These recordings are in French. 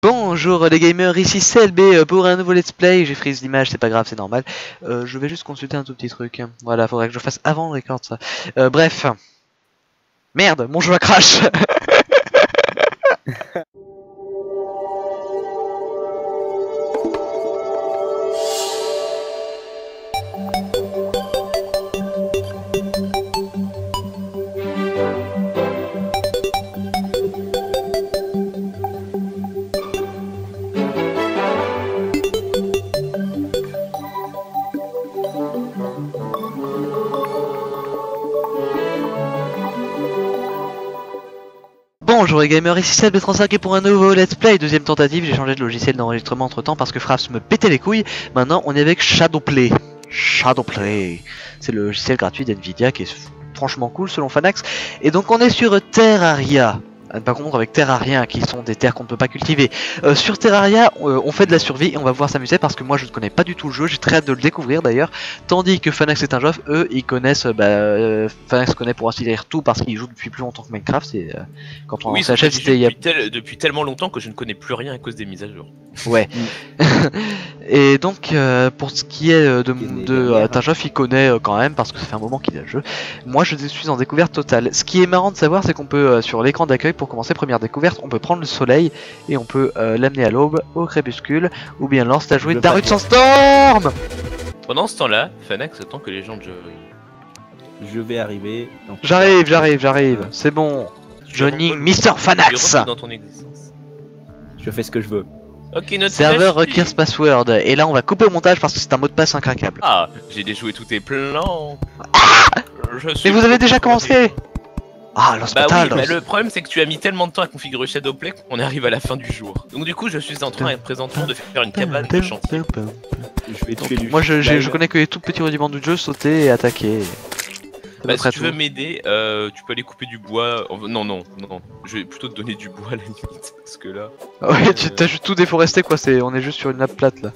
Bonjour les gamers, ici CLB euh, pour un nouveau let's play, j'ai freeze l'image, c'est pas grave, c'est normal. Euh, je vais juste consulter un tout petit truc, voilà, faudrait que je fasse avant le record ça. Euh, bref. Merde, mon jeu a crash Bonjour les gamers, ici CLB35 et pour un nouveau let's play, deuxième tentative, j'ai changé de logiciel d'enregistrement entre temps parce que Fraps me pétait les couilles, maintenant on est avec Shadowplay. Shadowplay, c'est le logiciel gratuit d'NVIDIA qui est franchement cool selon Fanax, et donc on est sur Terraria. Euh, par contre avec Terraria qui sont des terres qu'on ne peut pas cultiver. Euh, sur Terraria euh, on fait de la survie et on va pouvoir s'amuser parce que moi je ne connais pas du tout le jeu, j'ai très hâte de le découvrir d'ailleurs. Tandis que Fanax est un jeu, eux ils connaissent, bah, Fanax connaît pour ainsi dire tout parce qu'il joue depuis plus longtemps que Minecraft. C'est quand on oui, s'achète c'était depuis, depuis tellement longtemps que je ne connais plus rien à cause des mises à jour. Ouais. et donc pour ce qui est de, de Tinjoff il connaît quand même parce que ça fait un moment qu'il a le jeu. Moi je suis en découverte totale. Ce qui est marrant de savoir c'est qu'on peut sur l'écran d'accueil pour commencer première découverte, on peut prendre le soleil et on peut euh, l'amener à l'aube, au crépuscule, ou bien lorsque t'as joué Darut Sandstorm Pendant ce temps-là, Fanax attend que les gens de Je vais arriver. J'arrive, j'arrive, j'arrive, c'est bon. Johnny, Mister Fanax dans ton existence. Je fais ce que je veux. Ok, notre Serveur requires password. Et là, on va couper au montage parce que c'est un mot de passe incraquable. Ah, j'ai déjoué tous tes plans. Ah Mais vous avez déjà commencé ah, bah oui, mais le problème c'est que tu as mis tellement de temps à configurer Shadowplay qu'on arrive à la fin du jour. Donc du coup, je suis en train présentement de faire une cabane de chantier. Je vais tuer Moi, je, je, connais que les tout petits rudiments du jeu, sauter et attaquer. Bah, si tu veux m'aider, euh, tu peux aller couper du bois. Non, non, non. Je vais plutôt te donner du bois à la limite. Parce que là. Ah ouais, tu t'as juste tout déforesté quoi. C'est, on est juste sur une nappe plate là.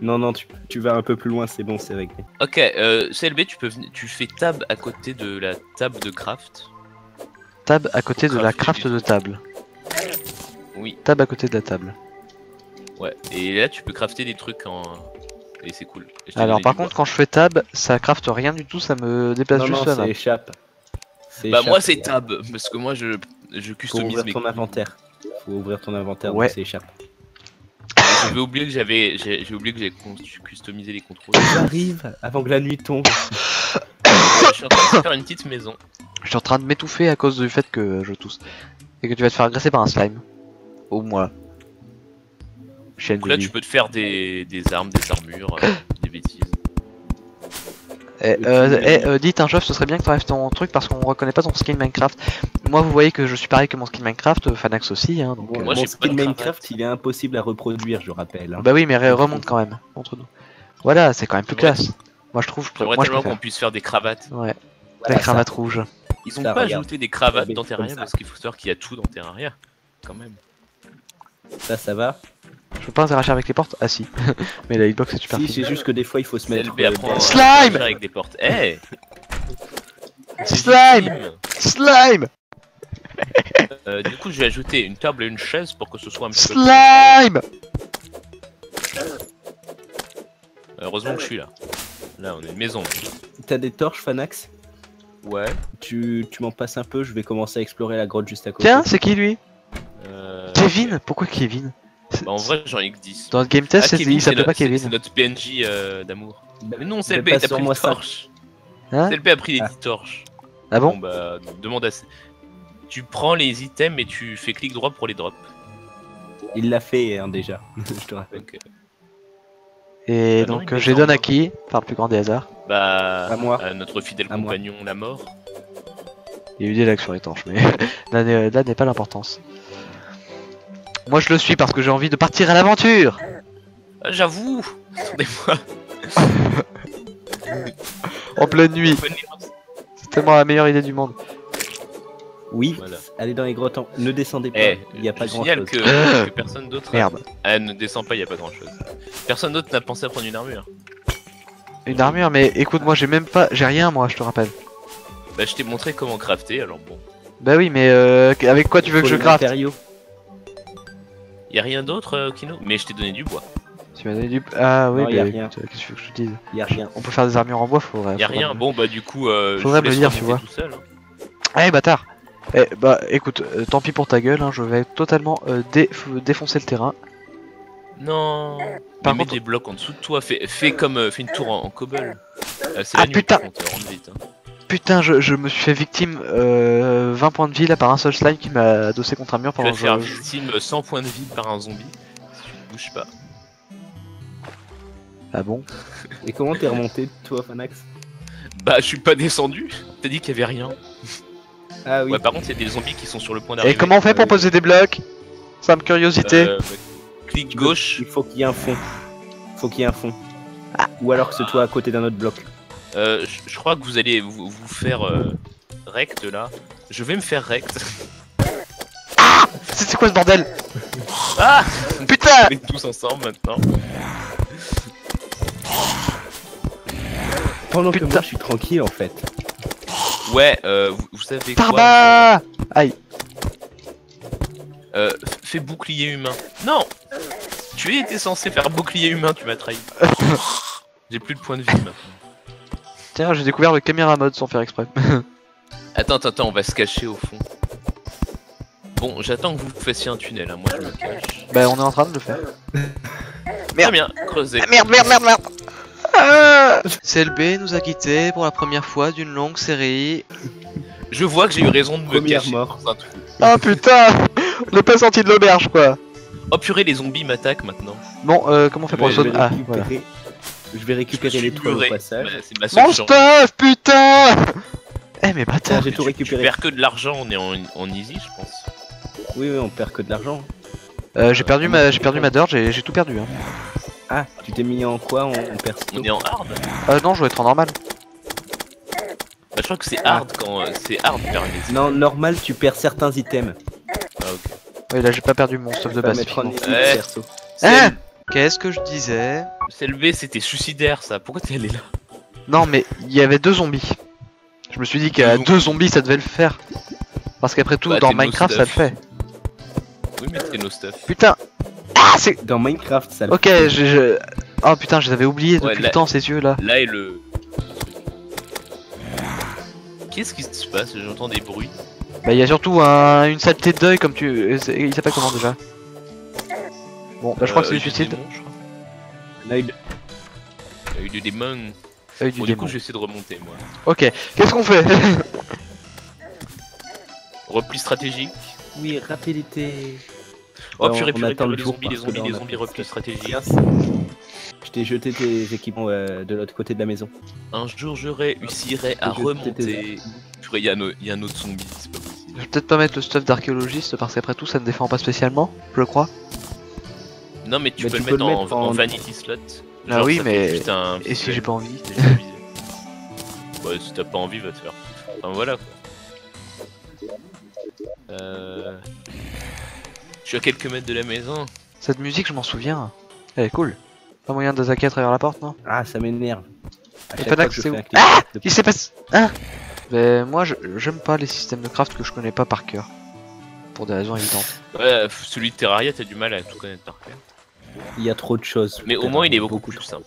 Non, non, tu, vas un peu plus loin, c'est bon, c'est réglé. Ok, euh, CLB, tu, peux, tu fais tab à côté de la table de craft. Tab à côté de la craft de table. Oui. Tab à côté de la table. Ouais, et là tu peux crafter des trucs en... Et c'est cool. Alors par contre quand je fais tab, ça crafte rien du tout, ça me déplace non, juste non, ça échappe. Bah moi c'est tab, parce que moi je, je customise Faut ouvrir ton inventaire. Faut ouvrir ton inventaire, ouais. ça échappe. J'avais oublié que j'avais, j'ai oublié que j'avais customisé les contrôles. J'arrive avant que la nuit tombe. je suis en train de faire une petite maison. Je suis en train de m'étouffer à cause du fait que je tousse. Et que tu vas te faire agresser par un slime. Au moins. Donc là, tu peux te faire des, des armes, des armures, euh, des bêtises. Eh, euh, eh euh, dites un chef, ce serait bien que tu enlèves ton truc parce qu'on reconnaît pas ton skin Minecraft. Moi, vous voyez que je suis pareil que mon skin Minecraft, euh, Fanax aussi. Hein, donc, Moi, mon skin Minecraft, il est impossible à reproduire, je rappelle. Hein. Bah oui, mais remonte quand même entre nous. Voilà, c'est quand même plus classe. Moi, je trouve. J'aimerais tellement qu'on puisse faire des cravates. Ouais. des cravates rouges. Ils ont pas ajouté des cravates dans Terraria parce qu'il faut savoir qu'il y a tout dans Terraria, quand même. Ça, ça va? Peux pas interagir avec les portes Ah si. Mais la hitbox est super Si, c'est juste que des fois il faut se mettre. Euh, Slime avec des portes. Eh Slime Slime euh, Du coup, je vais ajouter une table et une chaise pour que ce soit un petit Slime Heureusement que je suis là. Là, on est une maison. T'as des torches, Fanax? Ouais. Tu, tu m'en passes un peu, je vais commencer à explorer la grotte juste à côté. Tiens, c'est qui lui? Euh... Kevin? Pourquoi Kevin? Bah en vrai, j'en ai que 10. Dans le game test, ah, il s'appelle pas Kevin. C'est notre PNJ euh, d'amour. Bah, mais non, CLP, t'as pris une torche. Hein CLP a pris les 10 ah. torches. Ah bon, bah, demande à. Tu prends les items et tu fais clic droit pour les drops. Il l'a fait hein, déjà, je te rappelle. Et bah donc, je les donne à qui Par le plus grand des hasards? Bah, à moi. À notre fidèle compagnon, la mort. Il y a eu des lags sur les torches, mais là n'est pas l'importance. Moi je le suis parce que j'ai envie de partir à l'aventure J'avoue Attendez-moi En pleine nuit C'est tellement la meilleure idée du monde oui, allez dans les grottes, ne descendez pas, eh, il n'y a pas grand chose. Que, que personne d'autre. Merde. Ah, ne descend pas, il n'y a pas grand chose. Personne d'autre n'a pensé à prendre une armure. Une armure, mais écoute, moi j'ai même pas. J'ai rien, moi, je te rappelle. Bah, je t'ai montré comment crafter, alors bon. Bah oui, mais euh, avec quoi tu veux que je crafte Y a rien d'autre, euh, Kino? Mais je t'ai donné du bois. Tu m'as donné du. Ah oui, Non, y a bah, rien. qu'est-ce que tu veux que je te dise? Y a rien. On peut faire des armures en bois, faudrait. Y a rien. me- Bon, bah, du coup, euh, Faudrait je me dire, tu vois. tout seul. hein. Eh bâtard Eh bah écoute, euh, tant pis pour ta gueule, hein, je vais totalement euh, déf- défoncer le terrain. Non. Par Mais mets contre- des blocs en dessous de toi. Fais, fais comme. euh, fais une tour en, en cobble. Euh, Ah, la nuit, putain. par contre, rentre vite. hein. Putain, je, je me suis fait victime euh, 20 points de vie là par un seul slime qui m'a adossé contre un mur pendant que je- je- victime 100 points de vie par un zombie. Si tu ne bouges pas. Ah bon? Et comment t'es remonté, toi, Fanax? Bah, je suis pas descendu. T'as dit qu'il y avait rien. Ah oui. Ouais, par contre, il y a des zombies qui sont sur le point Et d'arriver. comment on fait pour euh, poser des blocs? Simple curiosité. Euh, Clic gauche. Il faut qu'il y ait un fond. Faut qu'il y ait un fond. Ou alors que ce soit à côté d'un autre bloc. Euh, je, crois que vous allez vous, vous faire euh, rect là. Je vais me faire rect. C'est c'est quoi ce bordel Ah Putain On est tous ensemble maintenant. Pendant que Putain. moi, je suis tranquille, en fait. Ouais, euh, vous, vous savez quoi Tarba Aïe euh, Fais bouclier humain. Non Tu étais censé faire bouclier humain, tu m'as trahi. J'ai plus de points de vie maintenant. Tiens, j'ai découvert le caméra mode sans faire exprès. Attends, attends, attends, on va se cacher au fond. Bon, j'attends que vous fassiez un tunnel, hein, moi je me cache. bah on est en train de le faire. Très bien, creusez. Ah, merde, merde, merde, merde ah CLB nous a quittés pour la première fois d'une longue série. Je vois que j'ai eu raison de me Première cacher mort. dans un trou. Ah putain On est pas sorti de l'auberge quoi Oh purée, les zombies m'attaquent maintenant. Bon, euh, comment on fait pour le Ah, voilà. Je vais récupérer les toiles au passage. Bah, Mon stuff, putain Eh mais bâtard j'ai tout Tu- Tu récupéré. perds que de l'argent, on est en, en easy, je pense. Oui, oui, on perd que de l'argent. euh, J'ai perdu ma, j'ai perdu ma dirt, j'ai j'ai tout perdu. Hein. Ah, tu t'es mis en quoi? Perso On est en hard. Euh, non, je dois être en normal. Bah, je crois que c'est hard quand euh, c'est hard vers les. Non, normal, tu perds certains items. Ah, ok. Oui, là j'ai pas perdu mon stuff de base. mettre en Ouais. perso. Hein Qu'est-ce que je disais? CLV, c'était suicidaire ça. Pourquoi t'es allé là? Non, mais il y avait deux zombies. Je me suis dit qu'à Deux deux zombies ça devait le faire. Parce qu'après tout, Bah, dans t'es no Minecraft ça le fait. Oui, mais c'est nos stuff. Putain Ah, c'est. Dans Minecraft, ça le Ok, fait. je. je- Oh putain, je les avais oubliés Ouais, depuis là- le temps ces yeux là. Là est le. Qu'est-ce qui se passe? J'entends des bruits. Bah, il y a surtout un... une saleté de deuil comme tu. euh, c'est- Il s'appelle comment déjà? Bon, bah, je crois que c'est du suicide. démon, je crois. Là, il- Œil du démon. Œil du Bon, du coup, j'essaie de remonter moi. Ok, qu'est-ce qu'on fait? Repli stratégique. Oui, rapidité. Oh purée, on purée, purée, le les zombies, les zombies, là, les zombies, repli stratégique. Je t'ai jeté tes équipements euh, de l'autre côté de la maison. Un jour, je réussirai à Je remonter. Purée, il y, a un- autre zombie, c'est pas Je vais peut-être pas mettre le stuff d'archéologiste parce qu'après tout ça ne défend pas spécialement, je crois. Non, mais tu Mais peux tu le peux mettre, le en, mettre en en- vanity slot. Ah oui, ça fait mais- un Et si j'ai pas envie. Ouais, si t'as pas envie, va te faire. Enfin voilà quoi. Euh... Je suis à quelques mètres de la maison. Cette musique, je m'en souviens. Elle est cool. Pas moyen d'attaquer à travers la porte, non Ah, ça m'énerve. Et c'est fais où Ah de- Il s'est passé. Hein Mais moi, je- j'aime pas les systèmes de craft que je connais pas par cœur. Pour des raisons évidentes. Ouais, celui de Terraria, t'as du mal à tout connaître par cœur. Il y a trop de choses. Mais au moins, il est beaucoup, beaucoup plus simple.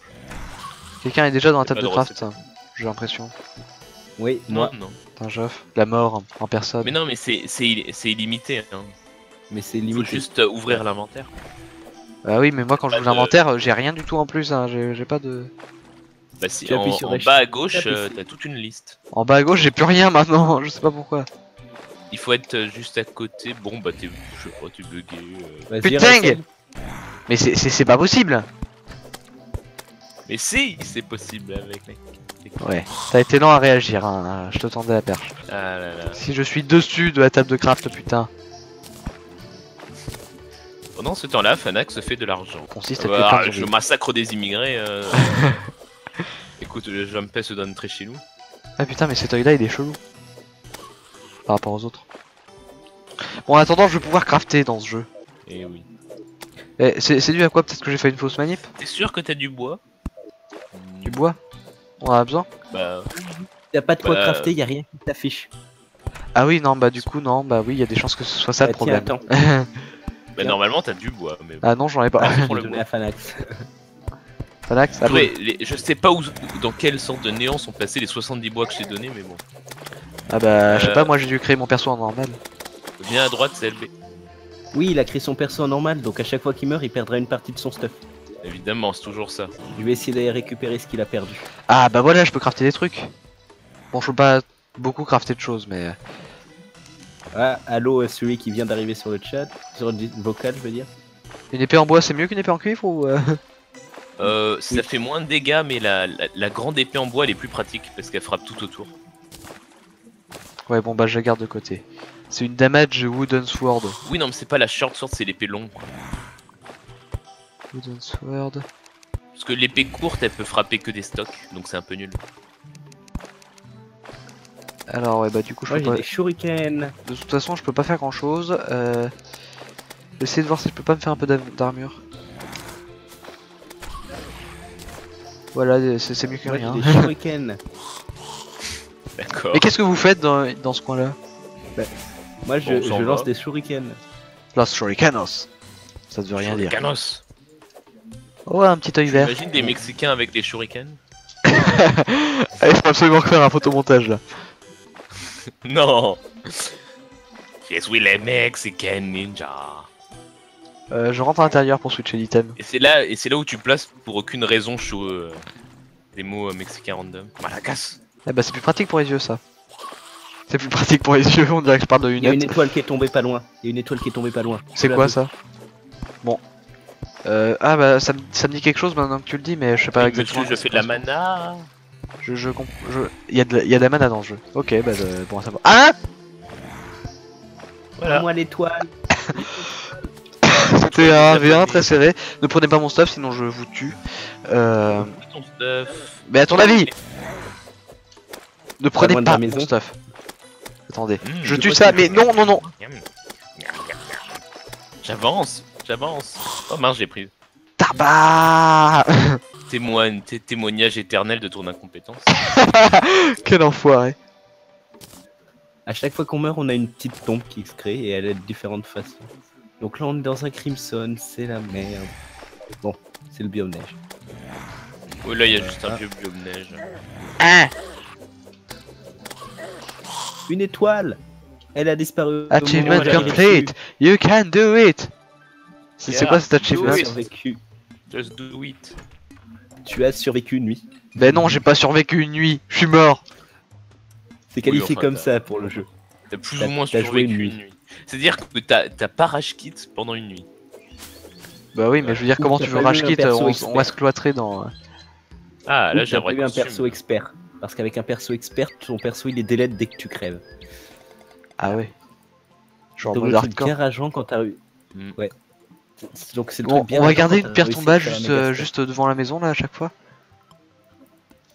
Quelqu'un est déjà dans la table de craft. J'ai l'impression. Oui, moi. Non, non. Putain. La mort en personne. Mais non, mais c'est c'est il- c'est illimité. Hein. Mais c'est Faut limité. juste euh, ouvrir l'inventaire. Bah oui, mais moi quand je joue de- l'inventaire, euh, j'ai rien du tout en plus. Hein. J'ai pas de. Bah, si, en, sur en F- bas à gauche, euh, t'as toute une liste. En bas à gauche, j'ai plus rien maintenant. Je sais pas pourquoi. Il faut être juste à côté. Bon, bah, t'es, je sais pas, t'es bugué. euh. Vas-y, Putain. Mais c'est- pas possible. Mais si, c'est possible avec les. Ouais. T'as été lent à réagir. Hein. Je te tendais la perche. Ah là là. Si je suis dessus de la table de craft, putain. Pendant ce temps-là, Fanax se fait de l'argent. Consiste à ah, je massacre des immigrés. euh. Écoute, le Jumpé se donne très chez nous. Ah putain, mais cet œil là il est chelou. Par rapport aux autres. Bon, en attendant, je vais pouvoir crafter dans ce jeu. Et oui. Eh, c'est dû à quoi Peut-être que j'ai fait une fausse manip? T'es sûr que t'as du bois? Du bois? On en a besoin? Bah, T'as pas de quoi Bah, crafter, y a rien qui t'affiche. Ah oui, non, bah du coup, non, bah oui, il y a des chances que ce soit ça le Bah, tiens, problème. attends. Bah, normalement, t'as du bois, mais. Ah non, j'en ai pas. Ah, Je pour le donner bois. à Fanax. Fanax, ah Après, les- je sais pas où, dans quelle sorte de néant sont placés les 70 bois que je t'ai donné, mais bon. Ah bah, je sais Euh. pas, moi j'ai dû créer mon perso en normal. Viens à droite, c'est LB. Oui, il a créé son perso en normal, donc à chaque fois qu'il meurt, il perdra une partie de son stuff. Évidemment, c'est toujours ça. Je vais essayer d'aller récupérer ce qu'il a perdu. Ah bah voilà, je peux crafter des trucs. Bon, je peux pas beaucoup crafter de choses, mais. Ah, allô, euh, celui qui vient d'arriver sur le chat, sur le vocal, je veux dire. Une épée en bois, c'est mieux qu'une épée en cuivre ou. euh? Euh, ça Oui. fait moins de dégâts, mais la, la, la grande épée en bois, elle est plus pratique parce qu'elle frappe tout autour. Ouais, bon bah, je la garde de côté. C'est une damage wooden sword. Oui, non, mais c'est pas la short sword, c'est l'épée longue. quoi. Wooden sword. Parce que l'épée courte, elle peut frapper que des stocks, donc c'est un peu nul. Alors, ouais, bah, du coup, je Moi peux pas. des shurikens. De toute façon, je peux pas faire grand chose. Euh... Essayer de voir si je peux pas me faire un peu d'armure. Voilà, c'est c'est mieux que rien. des shurikens. D'accord. Mais qu'est-ce que vous faites dans, dans ce coin-là? Moi je, lance des shurikens. Los Shurikenos. Ça ne veut rien dire. Canos. Oh, un petit œil vert. Imagine des Mexicains avec des shurikens. Allez, faut absolument faire un photomontage là. Non Je suis les Mexican Ninja. Euh, je rentre à l'intérieur pour switcher l'item. Et c'est là, et c'est là où tu places pour aucune raison chaud euh, des mots euh, mexicains random. Malagas. Eh bah, c'est plus pratique pour les yeux ça. C'est plus pratique pour les yeux, on dirait que je parle de Il y a une étoile qui est tombée pas loin. Il y a une étoile qui est tombée pas loin. C'est quoi ça Bon. Euh, ah bah ça me, ça me dit quelque chose maintenant que tu le dis, mais je sais pas exactement. monsieur, je fais de la mana. Je, je comprends. Je... Il y, a de la- il y a de la mana dans le jeu. Ok, bah je... bon à savoir. Ah Voilà. Moi l'étoile. C'était un V1 très serré. Ne prenez pas mon stuff sinon je vous tue. Euh... Mais à ton avis Ne prenez pas la mon stuff. Attendez. Mmh, je tue ça, mais non, non, non. J'avance, j'avance. Oh mince, j'ai pris. Tabac Témoigne, té- témoignage éternel de ton incompétence. Quel enfoiré. À chaque fois qu'on meurt, on a une petite tombe qui se crée et elle a de différentes façons. Donc là, on est dans un crimson, c'est la merde. Bon, c'est le biome neige. Oh là, il y a juste un vieux biome neige. Ah Une étoile Elle a disparu. Achievement complete You can do it C'est c'est Yeah, quoi cet achievement Tu do as survécu. Just do it. Tu as survécu une nuit. Ben non, j'ai pas survécu une nuit, je suis mort C'est qualifié enfin, comme ça pour le jeu. T'as plus ou moins survécu une nuit. nuit. C'est-à-dire que t'as t'as pas rage kit pendant une nuit. Bah oui, mais je veux dire, Ou comment tu veux eu rage kit perso on, va se cloîtrer dans... Ah, là Ou j'ai t'as un perso expert. Parce qu'avec un perso expert, ton perso il est délai dès que tu crèves. Ah ouais. Genre en Donc le truc bien rageant quand t'as eu. Mm. Ouais. Donc c'est le Bon, truc bien on va garder une pierre tombale juste, euh, juste devant la maison là à chaque fois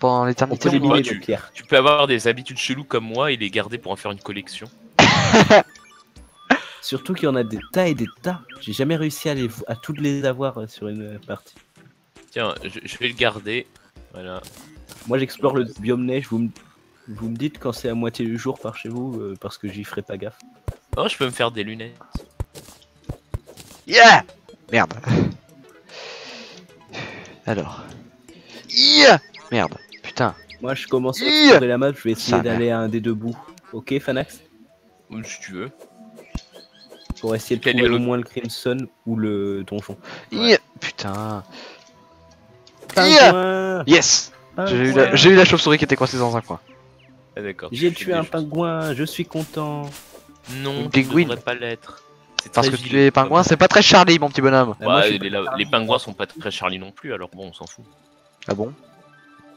Pendant On l'éternité on l'éliminer tu-. Tu peux avoir des habitudes cheloues comme moi et les garder pour en faire une collection. Surtout qu'il y en a des tas et des tas. J'ai jamais réussi à, les, à toutes les avoir euh, sur une euh, partie. Tiens, je, je vais le garder. Voilà. Moi j'explore le biome neige, vous me, vous me dites quand c'est à moitié du jour par chez vous, euh, parce que j'y ferai pas gaffe. Oh, je peux me faire des lunettes. Yeah Merde. Alors. Yeah Merde. Putain. Moi je commence à Yeah explorer la map, je vais essayer d'aller à un des deux bouts. Ok Fanax Si tu veux. Pour essayer de Quel trouver au moins le Crimson ou le donjon. Yeah Putain. Pingouin Yes J'ai eu, Pingouin la... j'ai eu la chauve-souris qui était coincée dans un coin. Ah, d'accord. J'ai tué un pingouin, je suis content. Non, tu pingouine. devrais pas l'être. Parce que vil, tu es pingouin, c'est pas très Charlie mon petit bonhomme. Ah, moi, Ouais, les, pingouins sont pas très Charlie non plus, alors bon, on s'en fout. Ah bon?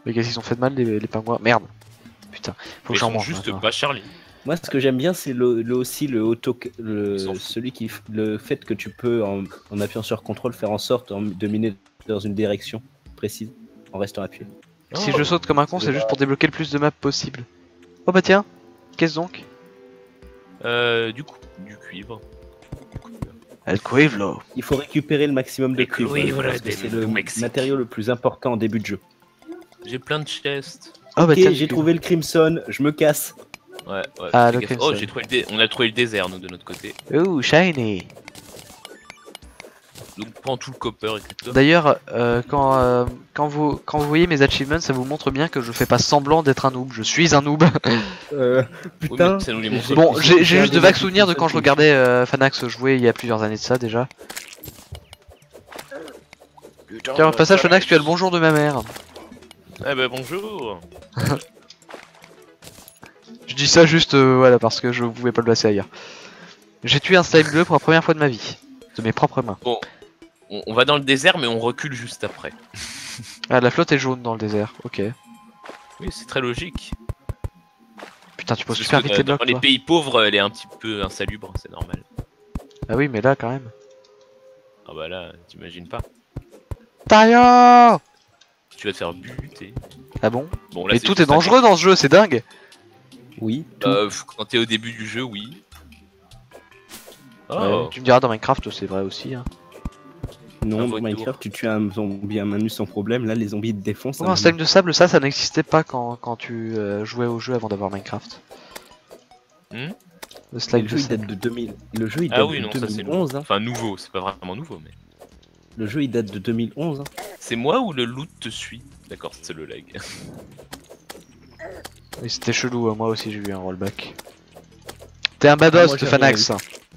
Mais qu'est-ce qu'ils ont fait de mal les, les pingouins? Merde. Putain. Faut Mais que j'en mange. juste maintenant. pas Charlie. Moi, ce que j'aime bien, c'est le, le- aussi le auto, le, celui qui, le fait que tu peux, en, en appuyant sur contrôle, faire en sorte de miner dans une direction précise en restant appuyé. Si Oh. je saute comme un con, c'est juste pour débloquer le plus de maps possible. Oh bah tiens Qu'est-ce donc? Euh, du coup, du cuivre. Du cuivre. El Cuivlo. Il faut récupérer le maximum de Le cuivre cuivre parce que c'est le Mexique. matériau le plus important en début de jeu. J'ai plein de chests. Oh bah ok, tiens, j'ai trouvé le Crimson, je me casse. Ouais, ouais. Ah, le gaffe. Crimson. Oh, j'ai trouvé le dé- on a trouvé le désert, nous, de notre côté. cuivre. Ooh, shiny Donc prends tout le copper et tout. D'ailleurs, euh, quand, euh, quand, vous, quand vous voyez mes achievements, ça vous montre bien que je fais pas semblant d'être un noob. Je suis un noob. Euh, putain. bon, j'ai juste de vagues souvenirs de quand je regardais euh, Fanax jouer il y a plusieurs années de ça déjà. Tiens, au passage, Fanax, tu as le bonjour de ma mère. Eh ben bonjour. Je dis ça juste, euh, voilà, parce que je pouvais pas le placer ailleurs. J'ai tué un slime bleu pour la première fois de ma vie. De mes propres mains. On, on va dans le désert, mais on recule juste après. Ah, la flotte est jaune dans le désert, ok. Oui, c'est très logique. Putain, tu poses super vite euh, tes dans blocs, les pays pauvres, elle est un petit peu insalubre, c'est normal. Ah oui, mais là, quand même. Ah bah là, t'imagines pas. Taillard Tu vas te faire buter. Ah bon? Bon, là, Mais tout est dangereux dans ce jeu, c'est dingue Oui, tout. Euh, quand t'es au début du jeu, oui. Oh, Ouais, Tu me diras, dans Minecraft, c'est vrai aussi. Hein. Non, dans. Minecraft, tu tues un zombie à main nue sans problème. Là, les zombies te défoncent. Oh, un slime de sable, ça, ça n'existait pas quand, quand tu euh, jouais au jeu avant d'avoir Minecraft. Hmm le slime le de jeu, il sable. date de 2000. Le jeu, il Ah date oui, de non, ça, c'est 2011. hein. Enfin, nouveau, c'est pas vraiment nouveau, mais. Le jeu, il date de 2011. hein. C'est moi ou le loot te suit? D'accord, c'est le lag. Oui, c'était chelou, hein, moi aussi j'ai eu un rollback. T'es un Ah, j'ai Fanax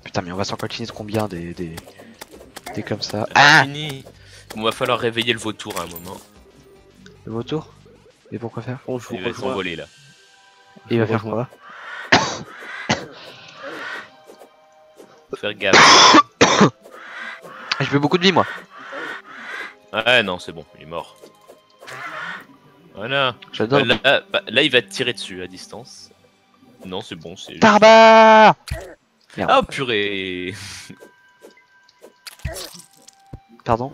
Putain, mais on va s'en continuer de combien des, des, comme ça Ah Ah Fini Bon, va falloir réveiller le vautour à un moment. Le vautour? Et pourquoi faire? Bon, je vous Il va s'envoler là. Il va faire quoi? Faut faire gaffe. J'ai fait beaucoup de vie moi Ah non, c'est bon, il est mort. Voilà. J'adore là, bah, là, il va te tirer dessus à distance. Non, c'est bon, c'est. Tarba Merde. Ah purée Pardon.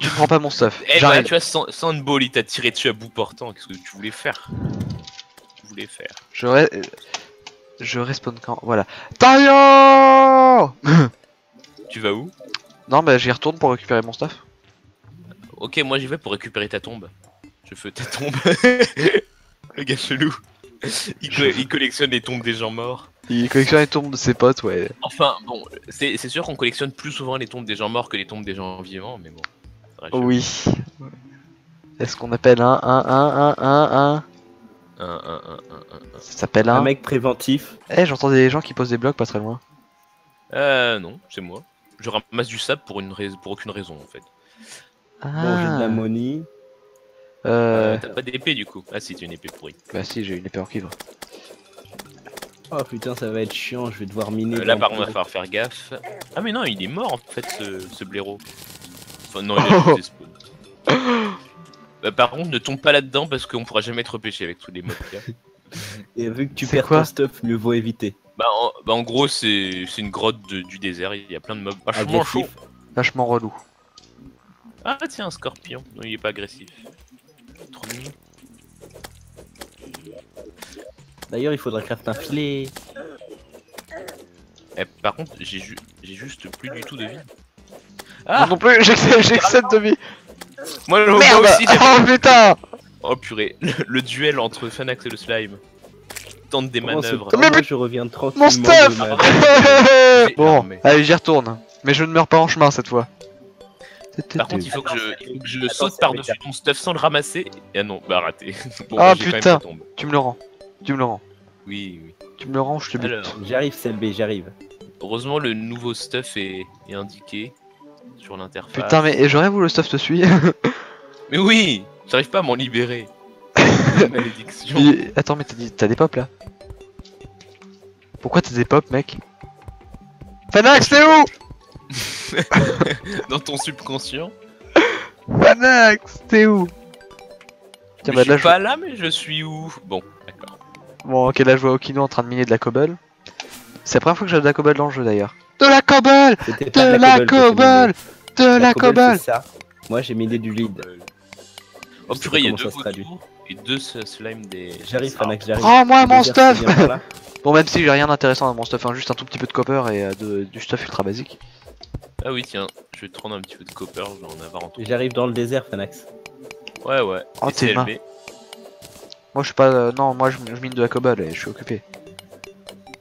Tu prends pas mon stuff. Eh bah, tu vois, Sand- Sandball, il t'a tiré dessus à bout portant. Qu'est-ce que tu voulais faire? Tu voulais faire Je, re... je respawn quand? Voilà. Taillard Tu vas où? Non, bah j'y retourne pour récupérer mon stuff. Ok, moi j'y vais pour récupérer ta tombe. Je fais ta tombe. Le gars chelou. Il, co- il collectionne les tombes des gens morts. Il collectionne les tombes de ses potes, ouais. Enfin, bon, c'est c'est sûr qu'on collectionne plus souvent les tombes des gens morts que les tombes des gens vivants, mais bon. ça reste Oui. Est-ce qu'on appelle un, un, un, un, un, un? Un, un, un, un, un, un. Ça s'appelle Un? Un. mec préventif. Eh, j'entends des gens qui posent des blocs pas très loin. Euh, non, c'est moi. Je ramasse du sable pour, une rais- pour aucune raison en fait. Bon, j'ai de la Ah. money. Euh. Euh, T'as pas d'épée du coup Ah si, t'as une épée pourrie. Bah si, j'ai une épée en cuivre. Oh putain, ça va être chiant. Je vais devoir miner. Euh, là par contre, va falloir faire gaffe. Ah mais non, il est mort en fait ce, ce blaireau. Enfin non, il a juste despawn. Bah, par contre, ne tombe pas là-dedans parce qu'on pourra jamais être repêché avec tous les mobs qu'il y a. Et vu que tu perds quoi ton stuff, mieux vaut éviter. Bah en, bah, en gros, c'est une grotte de- du désert, il y a plein de mobs vachement chauds. Agressif. Vachement relou. Ah tiens, un scorpion. Non, il est pas agressif. Trop mignon. D'ailleurs, il faudrait crafter un filet. Eh, par contre, j'ai ju- j'ai juste plus du tout de vie. Moi Ah non plus, j'ai que 7 de vie. Moi, Merde aussi, j'ai... Oh putain Oh purée, le, le duel entre Fanax et le slime. Tente des manœuvres. Mais moi, but- je reviens tranquillement. Mon stuff Bon, Non, mais- allez, j'y retourne. Mais je ne meurs pas en chemin cette fois. Par contre, il faut que je, il faut que je saute c'est par-dessus ton stuff sans le ramasser. Et ah non, bah raté. bon, Ah, j'ai quand même putain. Tu me le rends. Tu me le rends. Oui, oui. Tu me le rends, je te bute. Alors, J'arrive, CLB, j'arrive. heureusement, le nouveau stuff est, est indiqué sur l'interface. Putain, mais j'aurais voulu le stuff te suit. Mais oui J'arrive pas à m'en libérer. Malédiction. Il- Attends, mais t'as dit- t'as des pop là Pourquoi t'as des pop, mec? Fanax, t'es où? Dans ton subconscient. Fanax, t'es où? Tiens, Mais bah je là, suis pas là, mais je suis où? Bon, d'accord. Bon, ok, là je vois Okino en train de miner de la cobble. C'est la première fois que j'ai de la cobble dans le jeu d'ailleurs. De la cobble De la cobble. De la cobble. Moi, j'ai miné du lead. Oh purée, il y a deux et deux slime des. J'arrive, Fanax, j'arrive. Prends-moi mon stuff. Bon, même si j'ai rien d'intéressant dans mon stuff, hein, juste un tout petit peu de copper et euh, du stuff ultra basique. Ah oui, tiens, je vais te prendre un petit peu de copper, je vais en avoir en tout. J'arrive dans le désert, Fanax. Ouais, ouais. Oh, tes. Moi je suis pas. euh, non, moi je, je mine de la cobble et je suis occupé.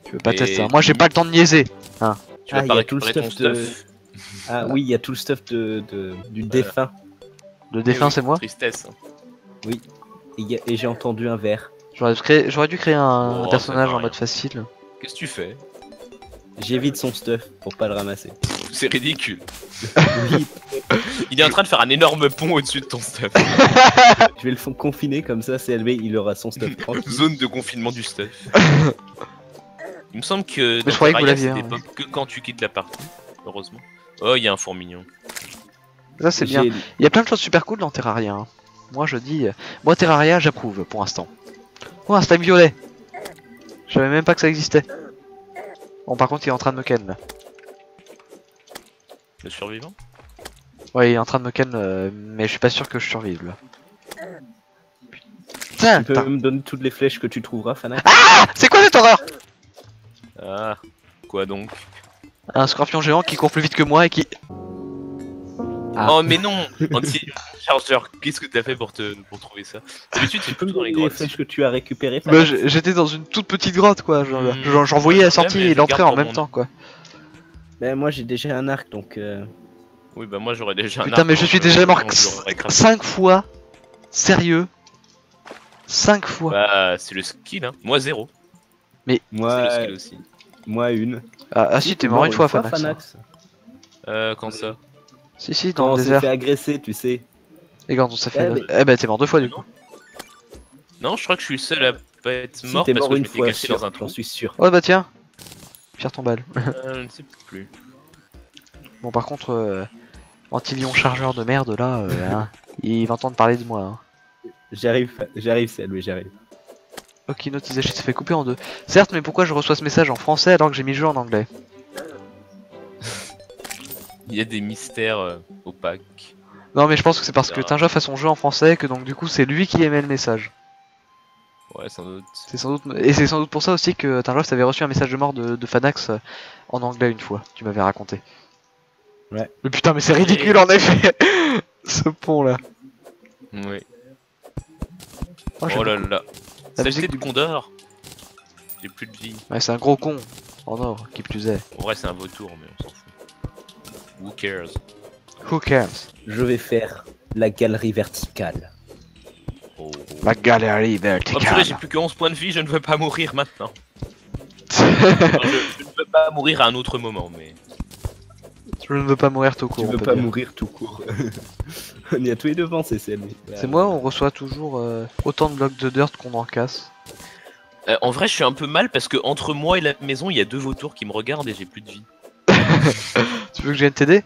Tu veux pas Et tester ça Moi j'ai pas le temps de niaiser. Tu vas Ah, pas y a tout le récupérer ton stuff de- stuff. Ah oui, il y a tout le stuff de, de- du défunt. Le défunt, Eh oui, c'est moi. Tristesse. Et, a- et j'ai entendu un verre. J'aurais dû créer, j'aurais dû créer un Oh, personnage ça en mode facile. Qu'est-ce que tu fais J'évite son stuff pour pas le ramasser. C'est ridicule. Oui, Il est en train de faire un énorme pont au-dessus de ton stuff. je vais le confiner comme ça, CLB, il aura son stuff tranquille. Zone de confinement du stuff. Il me semble que je dans croyais que vous l'aviez, hein, pas que quand tu quittes la partie. Heureusement. Oh, il y a un four mignon. Ça, c'est bien. Il y a plein de choses super cool dans Terraria. hein. Moi, je dis, euh, moi Terraria, j'approuve pour l'instant. Oh, un slime violet. Je savais même pas que ça existait. Bon, par contre, il est en train de me ken là. Le survivant Ouais, il est en train de me ken, euh, mais je suis pas sûr que je survive là. Putain, Tu peux me donner toutes les flèches que tu trouveras, Fanac c'est quoi cette horreur Ah, quoi donc Un scorpion géant qui court plus vite que moi et qui. Ah. Oh, mais non Anti-chargeur, qu'est-ce que t'as fait pour, te, pour trouver ça D'habitude, c'est Tu peux me plutôt dans les donner les grottes. flèches que tu as récupérées, Bah, j'étais dans une toute petite grotte quoi. Genre, Hmm. genre, j'en voyais la sortie et l'entrée en même mon- temps quoi. Ben, moi j'ai déjà un arc donc. euh, Oui, bah moi j'aurais déjà un Putain, mais arc je suis déjà mort quand je l'aurais craqué. 5 fois. Sérieux 5 fois. Bah, c'est le skill, hein. Moi, zéro. C'est Moi, le skill aussi. moi une. Ah, ah si, t'es mort une fois, Fanax. Euh, quand ça Si, si, dans Quand on le s'est désert. fait agresser, tu sais. Et quand on s'est fait. Eh, mais- Eh bah, t'es mort deux fois du coup. Non, je crois que je suis le seul à pas être Si mort t'es parce mort que je une m'étais fois, caché dans un trou. j'en suis sûr. Oh bah tiens. Pierre ton balle. Euh, je ne sais plus. Bon, par contre, euh, Antilion chargeur de merde là, euh, hein, il va entendre parler de moi. Hein. J'arrive, j'arrive, CLB, j'arrive. Okino Tizashi s'est fait couper en deux. Certes, mais pourquoi je reçois ce message en français alors que j'ai mis le jeu en anglais Il y a des mystères euh, opaques. Non, mais je pense que c'est parce que Ah. Tinjoff a son jeu en français que donc du coup c'est lui qui émet le message. Ouais, sans doute. C'est sans doute et c'est sans doute pour ça aussi que Tinjoff t'avait reçu un message de mort de, de Fanax euh, en anglais une fois. Tu m'avais raconté. Ouais. Mais putain, mais c'est ridicule en effet. Ce pont là. Oui. Oh, Oh là là. La Ça musique de Condor J'ai plus de vie. Ouais, c'est un gros con en or qui plus est. En vrai, c'est un vautour, mais on s'en fout. Who cares? Who cares? Je vais faire la galerie verticale. La galerie Oh purée, verticale. j'ai plus que 11 points de vie, je ne veux pas mourir maintenant. Enfin, je, je ne veux pas mourir à un autre moment, mais. Je ne veux pas mourir tout Tu court. on veux peut pas dire. mourir tout court. on y a tous les devants, c'est CLB. C'est moi, on reçoit toujours euh, autant de blocs de dirt qu'on en casse. Euh, en vrai, je suis un peu mal parce que entre moi et la maison, il y a deux vautours qui me regardent et j'ai plus de vie. Tu veux que je vienne t'aider?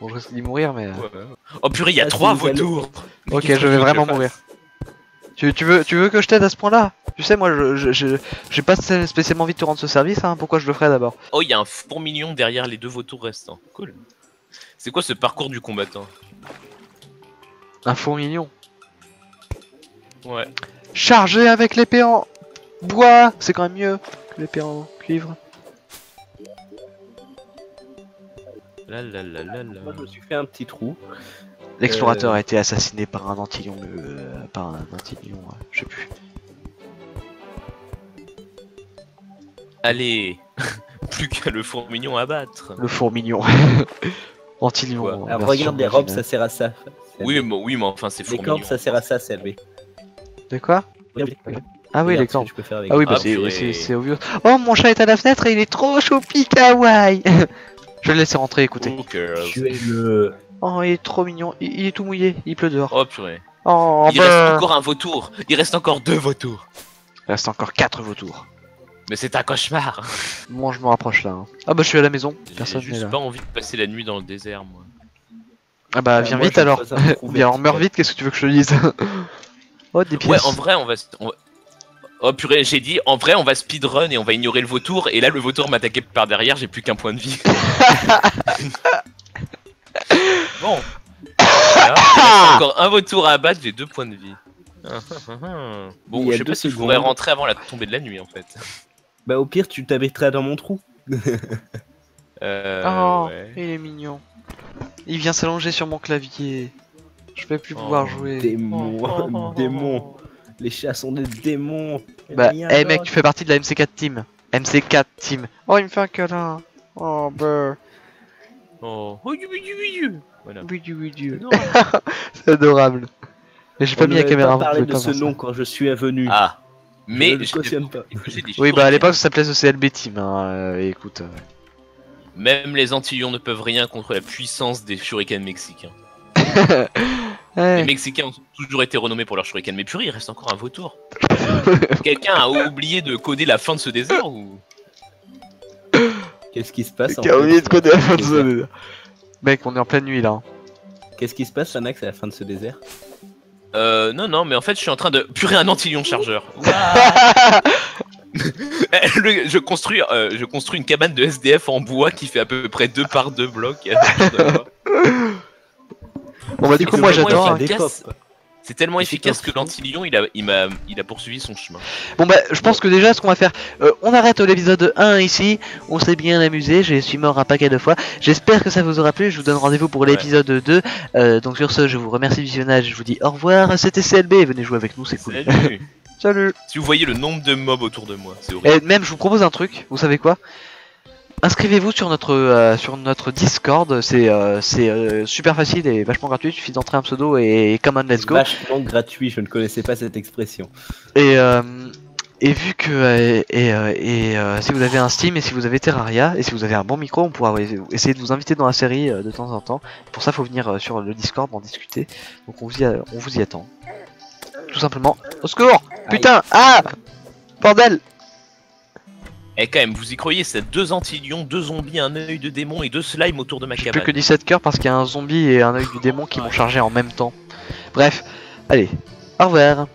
Bon, je risque d'y mourir, mais. euh, Oh purée, il y a Ah, trois vautours Ok, je vais veux vraiment fasse mourir. Tu, tu veux, tu veux que je t'aide à ce point-là? Tu sais, moi, je, je, je- j'ai pas spécialement envie de te rendre ce service, hein. Pourquoi je le ferais d'abord? Oh, il y a un four mignon derrière les deux vautours restants. Cool. C'est quoi ce parcours du combattant? Un faux mignon. Ouais. Chargé avec l'épée en bois C'est quand même mieux que l'épée en cuivre. La la la la la. Moi, je me suis fait un petit trou. L'explorateur Euh. a été assassiné par un antillon, euh, par un antillon, euh, je sais plus. Allez Plus qu'à le four mignon à battre. Le four mignon. antillon. Alors regarde les robes, ça sert à ça. Oui, mais, oui, mais enfin, c'est Les four cordes, mignon. ça sert à ça, CLB. De quoi Ah oui, les avec. Ah oui, bah Ah, c'est- c'est c'est obvious. Oh, mon chat est à la fenêtre et il est trop choupi kawaii Je vais le laisser rentrer, écoutez. Cares Tu es le. Oh, il est trop mignon. Il, il est tout mouillé. Il pleut dehors. Oh purée. Oh, Il reste bah. encore un vautour. Il reste encore deux vautours. Il reste encore 4 vautours. Mais c'est un cauchemar. Bon, je me rapproche là. hein. Ah bah, je suis à la maison. J'ai Personne n'est juste là. pas envie de passer la nuit dans le désert, moi. Ah bah, Ah, viens moi, vite alors. bien on meurt vite, qu'est-ce que tu veux que je te dise? Oh, des pièces. Ouais, en vrai, on va. s- on va- Oh purée, j'ai dit, en vrai, on va speedrun et on va ignorer le vautour. Et là, le vautour m'a attaqué par derrière, j'ai plus qu'un point de vie. bon. Voilà, encore un vautour à abattre, j'ai deux points de vie. bon, je sais pas si je pourrais rentrer avant la tombée de la nuit en fait. Bah au pire, tu t'habiterais dans mon trou. Euh, Oh, ouais. il est mignon. Il vient s'allonger sur mon clavier. Je vais plus pouvoir Oh, jouer. Démon, démon. Les chats sont des démons. Bah, eh mec, d'autre. tu fais partie de la MC4 team. MC4 team. Oh, il me fait un câlin. Oh, bah. Oh, oh, you, you, you. Voilà. Oui, oui, oui, Dieu. Non. C'est adorable. Mais j'ai pas mis la caméra. parlé pouvez de ce nom quand je suis venu. Ah, mais je cautionne pas. Oui, bah à l'époque ça s'appelait ce CLB Team. Hein. euh, et écoute. euh, Même les Antillons ne peuvent rien contre la puissance des shurikens mexicains. ouais. Les Mexicains ont toujours été renommés pour leurs shurikens, mais purée, il reste encore un vautour. Quelqu'un a oublié de coder la fin de ce désert ou? Qu'est-ce qui se passe de coder la fin de ce désert. Mec, on est en pleine nuit là. hein. Qu'est-ce qui se passe, Anax, à la fin de ce désert Euh, non, non, mais en fait, je suis en train de purer un antillon chargeur. Le- je construis, euh, je construis une cabane de SDF en bois qui fait à peu près 2 par 2 blocs. bon bah du coup moi j'adore. hein. dépop. C'est tellement efficace que l'antillon, il a, il m'a, il a poursuivi son chemin. Bon bah je pense que déjà ce qu'on va faire, euh, on arrête l'épisode 1 ici, on s'est bien amusé, je suis mort un paquet de fois, j'espère que ça vous aura plu, je vous donne rendez-vous pour Ouais. l'épisode 2, Euh, donc sur ce je vous remercie du visionnage, je vous dis au revoir, c'était CLB, venez jouer avec nous c'est cool. Salut. Salut. Si vous voyez le nombre de mobs autour de moi, c'est horrible. Et même je vous propose un truc, vous savez quoi? Inscrivez-vous sur notre euh, sur notre Discord, c'est euh, c'est euh, super facile et vachement gratuit, il suffit d'entrer un pseudo et come on let's go. Vachement gratuit, je ne connaissais pas cette expression. Et, euh, et vu que euh, et, euh, et, si vous avez un Steam et si vous avez Terraria et si vous avez un bon micro, on pourra essayer de vous inviter dans la série de temps en temps. Pour ça, faut venir sur le Discord en discuter. Donc on vous y, a- on vous y attend. Tout simplement. Au secours Putain Ah Bordel Et Eh, quand même, vous y croyez, c'est deux antilions, deux zombies, un œil de démon et deux slimes autour de ma cabane. plus que 17 cœurs parce qu'il y a un zombie et un œil du démon qui m'ont chargé en même temps. Bref, allez, au revoir